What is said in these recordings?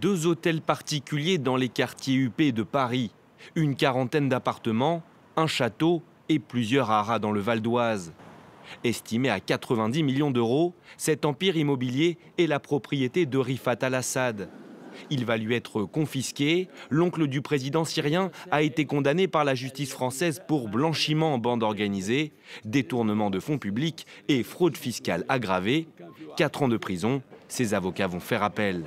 deux hôtels particuliers dans les quartiers UP de Paris, une quarantaine d'appartements, un château et plusieurs haras dans le Val d'Oise. Estimé à 90 millions d'euros, cet empire immobilier est la propriété de Rifat al-Assad. Il va lui être confisqué. L'oncle du président syrien a été condamné par la justice française pour blanchiment en bande organisée, détournement de fonds publics et fraude fiscale aggravée. Quatre ans de prison, ses avocats vont faire appel.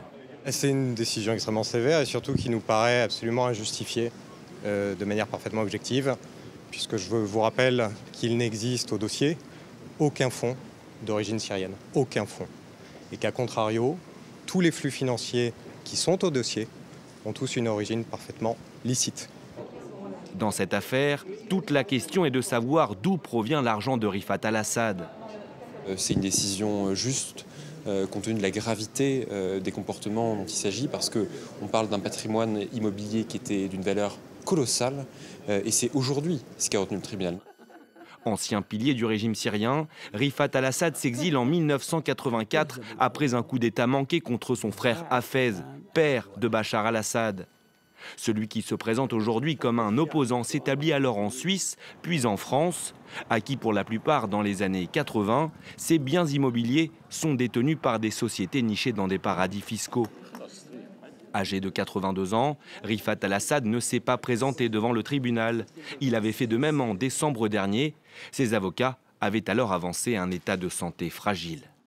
C'est une décision extrêmement sévère et surtout qui nous paraît absolument injustifiée euh, de manière parfaitement objective, puisque je vous rappelle qu'il n'existe au dossier aucun fonds d'origine syrienne, aucun fonds. Et qu'à contrario, tous les flux financiers qui sont au dossier ont tous une origine parfaitement licite. Dans cette affaire, toute la question est de savoir d'où provient l'argent de Rifat al-Assad. Euh, c'est une décision juste euh, compte tenu de la gravité des comportements dont il s'agit, parce qu'on parle d'un patrimoine immobilier qui était d'une valeur colossale, et c'est aujourd'hui ce qu'a retenu le tribunal. Ancien pilier du régime syrien, Rifat al-Assad s'exile en 1984 après un coup d'État manqué contre son frère Hafez, père de Bachar al-Assad. Celui qui se présente aujourd'hui comme un opposant s'établit alors en Suisse, puis en France, acquis pour la plupart dans les années 80, ses biens immobiliers sont détenus par des sociétés nichées dans des paradis fiscaux. Âgé de 82 ans, Rifat al-Assad ne s'est pas présenté devant le tribunal. Il avait fait de même en décembre dernier. Ses avocats avaient alors avancé un état de santé fragile.